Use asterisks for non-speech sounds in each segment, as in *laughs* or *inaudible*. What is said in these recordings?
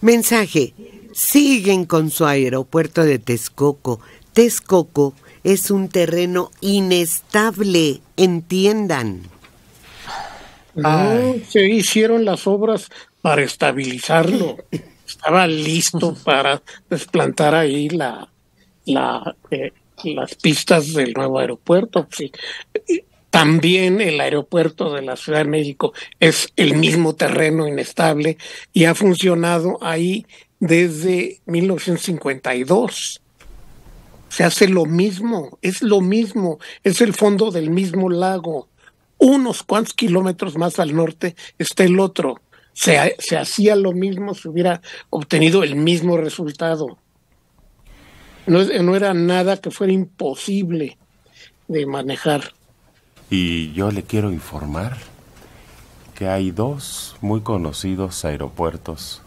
Mensaje. Siguen con su aeropuerto de Texcoco. Texcoco es un terreno inestable, entiendan. No, se hicieron las obras para estabilizarlo. Estaba listo *laughs* para desplantar ahí la, la, eh, las pistas del nuevo aeropuerto. Sí. También el aeropuerto de la Ciudad de México es el mismo terreno inestable y ha funcionado ahí desde 1952. Se hace lo mismo, es lo mismo, es el fondo del mismo lago. Unos cuantos kilómetros más al norte está el otro. Se, hacía lo mismo, se hubiera obtenido el mismo resultado. No era nada que fuera imposible de manejar. Y yo le quiero informar que hay dos muy conocidos aeropuertos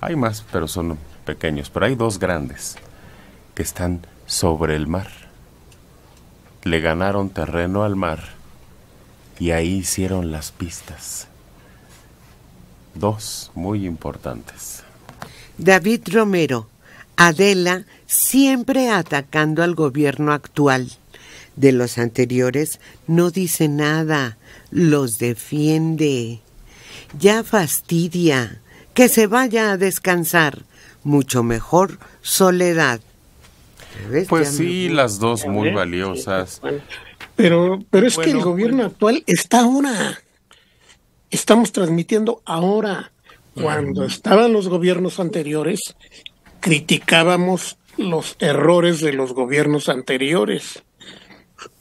hay más, pero son pequeños, pero hay dos grandes que están sobre el mar. Le ganaron terreno al mar y ahí hicieron las pistas. Dos muy importantes. David Romero, Adela siempre atacando al gobierno actual. De los anteriores no dice nada, los defiende. Ya fastidia que se vaya a descansar. Mucho mejor soledad. Pues sí, las dos muy valiosas. Pero, pero es que el gobierno actual está ahora. Estamos transmitiendo ahora. Cuando estaban los gobiernos anteriores, criticábamos los errores de los gobiernos anteriores.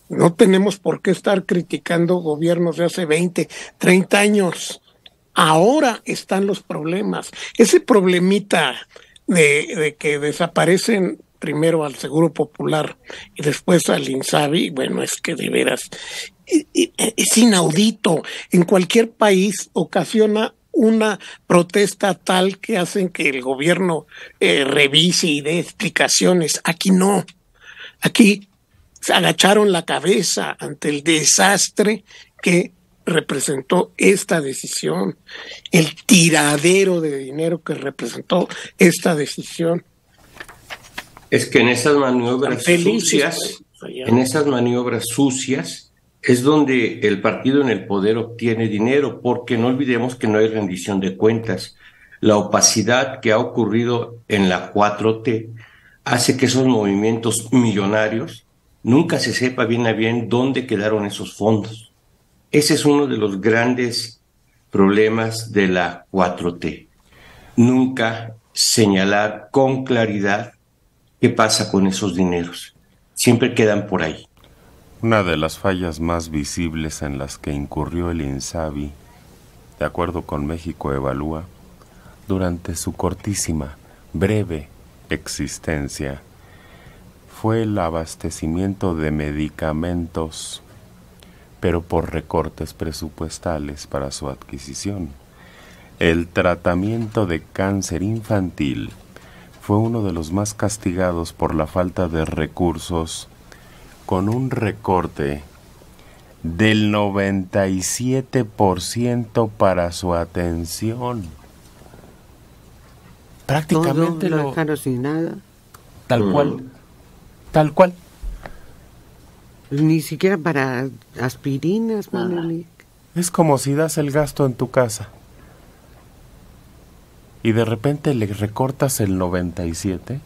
No tenemos por qué estar criticando gobiernos de hace 20, 30 años. Ahora están los problemas. Ese problemita de, que desaparecen primero al Seguro Popular y después al INSABI, bueno, es que de veras es inaudito. En cualquier país ocasiona una protesta tal que hacen que el gobierno eh, revise y dé explicaciones. Aquí no. Aquí agacharon la cabeza ante el desastre que representó esta decisión, el tiradero de dinero que representó esta decisión. Es que en esas maniobras sucias, en esas maniobras sucias, es donde el partido en el poder obtiene dinero, porque no olvidemos que no hay rendición de cuentas. La opacidad que ha ocurrido en la 4T hace que esos movimientos millonarios nunca se sepa bien a bien dónde quedaron esos fondos. Ese es uno de los grandes problemas de la 4T. Nunca señalar con claridad qué pasa con esos dineros. Siempre quedan por ahí. Una de las fallas más visibles en las que incurrió el INSABI, de acuerdo con México Evalúa, durante su cortísima, breve existencia, fue el abastecimiento de medicamentos pero por recortes presupuestales para su adquisición. El tratamiento de cáncer infantil fue uno de los más castigados por la falta de recursos, con un recorte del 97% para su atención. Prácticamente lo, dejaron sin nada. Tal cual. Tal cual. Ni siquiera para aspirinas, Manelik. Es como si das el gasto en tu casa y de repente le recortas el 97.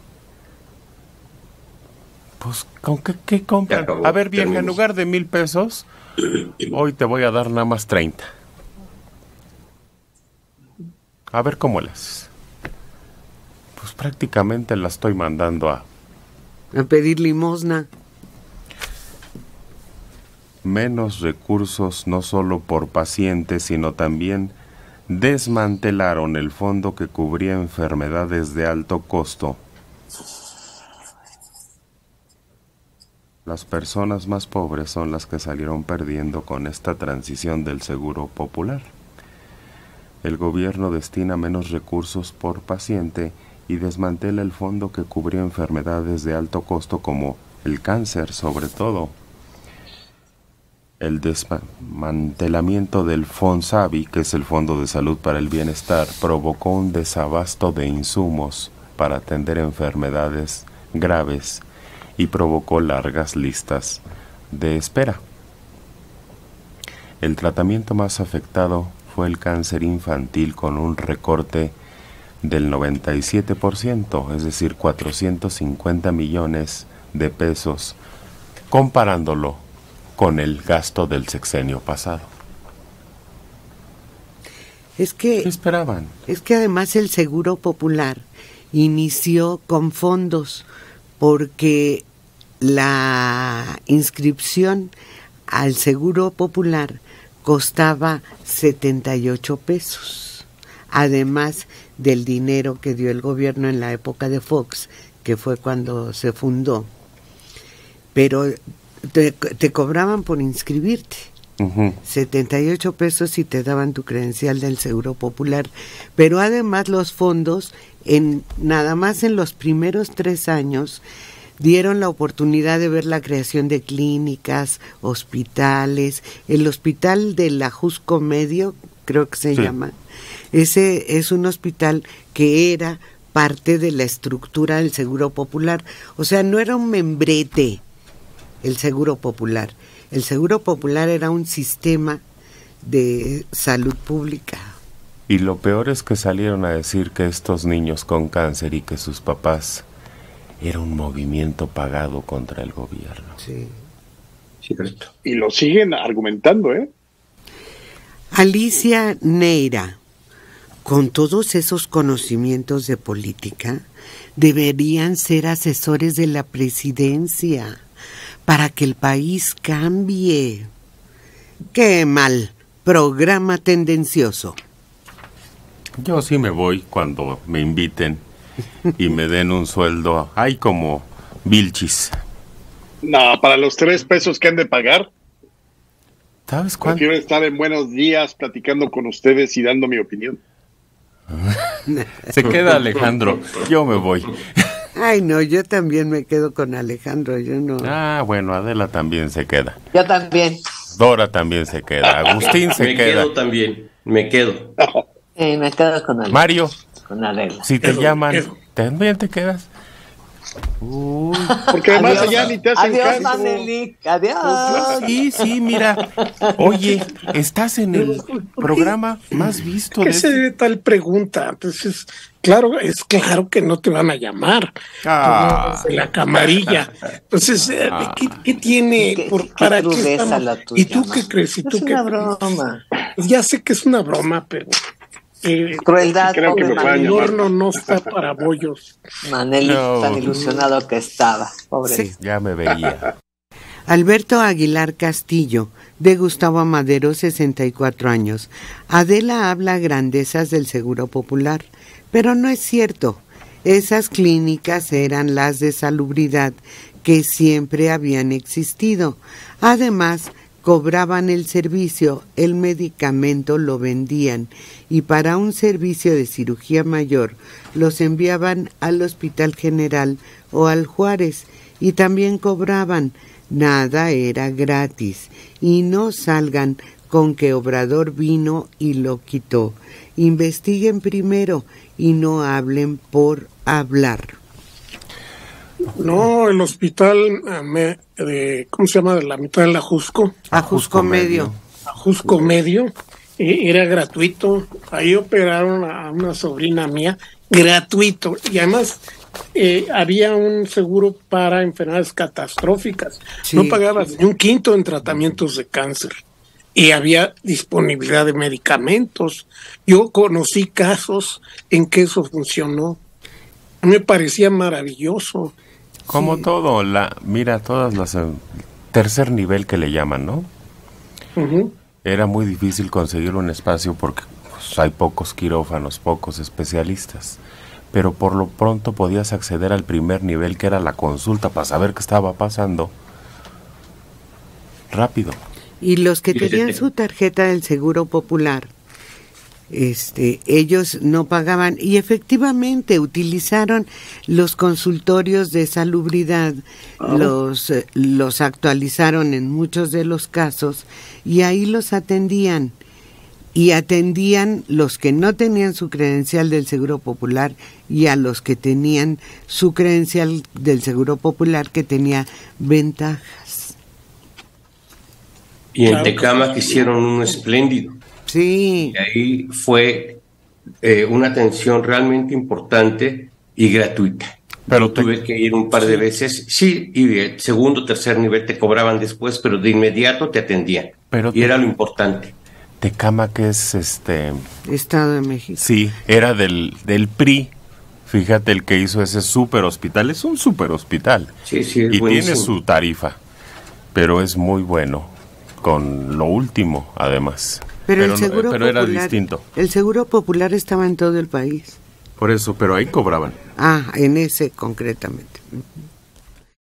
Pues, ¿con qué, qué compran? A ver, bien, en lugar de mil pesos, hoy te voy a dar nada más 30. A ver cómo las. Pues prácticamente la estoy mandando a... A pedir limosna menos recursos no solo por pacientes, sino también desmantelaron el fondo que cubría enfermedades de alto costo. Las personas más pobres son las que salieron perdiendo con esta transición del seguro popular. El gobierno destina menos recursos por paciente y desmantela el fondo que cubría enfermedades de alto costo como el cáncer sobre todo el desmantelamiento del FONSAVI, que es el Fondo de Salud para el Bienestar, provocó un desabasto de insumos para atender enfermedades graves y provocó largas listas de espera. El tratamiento más afectado fue el cáncer infantil con un recorte del 97%, es decir, 450 millones de pesos, comparándolo con el gasto del sexenio pasado. Es que ¿Qué esperaban? Es que además el Seguro Popular inició con fondos porque la inscripción al Seguro Popular costaba 78 pesos, además del dinero que dio el gobierno en la época de Fox, que fue cuando se fundó. Pero te, cobraban por inscribirte. 78 pesos y te daban tu credencial del Seguro Popular. Pero además los fondos, en nada más en los primeros tres años, dieron la oportunidad de ver la creación de clínicas, hospitales, el hospital de la Jusco Medio, creo que se llama. Ese es un hospital que era parte de la estructura del Seguro Popular. O sea, no era un membrete el Seguro Popular. El Seguro Popular era un sistema de salud pública. Y lo peor es que salieron a decir que estos niños con cáncer y que sus papás era un movimiento pagado contra el gobierno. Sí. Cierto. Y lo siguen argumentando, ¿eh? Alicia Neira, con todos esos conocimientos de política, deberían ser asesores de la presidencia para que el país cambie. Qué mal, programa tendencioso. Yo sí me voy cuando me inviten y me den un sueldo. Hay como Vilchis. No, para los tres pesos que han de pagar. ¿Sabes cuánto? Quiero estar en buenos días platicando con ustedes y dando mi opinión. *laughs* Se queda Alejandro. *laughs* Yo me voy. Ay, no, yo también me quedo con Alejandro, yo no. Ah, bueno, Adela también se queda. Yo también. Dora también se queda. *laughs* Agustín se queda. Me quedo también, me quedo. Sí, me quedo con Adela. Mario. Con Adela. Si te llaman, ¿también te quedas? Uy, porque además allá ni te hacen Adiós, caso. Manelik. Adiós. Sí, sí, mira. Oye, estás en el programa más visto ¿Qué de se debe tal pregunta? Entonces, claro, es claro que no te van a llamar. Ah. La camarilla. Entonces, eh, ¿qué, qué tiene? Qué- por, qué ¿Para qué estamos? la tuya, ¿Y tú qué crees? ¿Y tú Es qué una crees? broma. Pues ya sé que es una broma, pero eh, Crueldad, creo que el horno no está para bollos. No. tan ilusionado que estaba. Pobre. Sí. Ya me veía. *laughs* Alberto Aguilar Castillo, de Gustavo Amadero, 64 años. Adela habla grandezas del Seguro Popular, pero no es cierto. Esas clínicas eran las de salubridad que siempre habían existido. Además, cobraban el servicio, el medicamento lo vendían y para un servicio de cirugía mayor los enviaban al Hospital General o al Juárez y también cobraban. Nada era gratis y no salgan con que Obrador vino y lo quitó. Investiguen primero y no hablen por hablar. No, el hospital, eh, me- de, ¿cómo se llama? De la mitad de la Jusco. Ajusco medio. Jusco Medio, era gratuito. Ahí operaron a una sobrina mía, gratuito. Y además eh, había un seguro para enfermedades catastróficas. Sí. No pagabas ni un quinto en tratamientos de cáncer. Y había disponibilidad de medicamentos. Yo conocí casos en que eso funcionó. Me parecía maravilloso. Como todo, la mira, todas las eh, tercer nivel que le llaman, ¿no? Era muy difícil conseguir un espacio porque pues, hay pocos quirófanos, pocos especialistas. Pero por lo pronto podías acceder al primer nivel que era la consulta para saber qué estaba pasando. Rápido. Y los que tenían su tarjeta del Seguro Popular este, ellos no pagaban y efectivamente utilizaron los consultorios de salubridad, los, eh, los actualizaron en muchos de los casos y ahí los atendían y atendían los que no tenían su credencial del Seguro Popular y a los que tenían su credencial del Seguro Popular que tenía ventajas. Y en Tecama que hicieron un espléndido. Sí. Y ahí fue eh, una atención realmente importante y gratuita. Pero tuve que ir un par de veces, sí, y de segundo, tercer nivel te cobraban después, pero de inmediato te atendían. Pero y era lo importante. Tecama, que es este... Estado de México. Sí, era del, del PRI. Fíjate el que hizo ese super hospital. Es un super hospital. Sí, sí, Y tiene su tarifa. Pero es muy bueno. Con lo último, además. Pero, el seguro pero era distinto. El seguro popular estaba en todo el país. Por eso, pero ahí cobraban. Ah, en ese concretamente.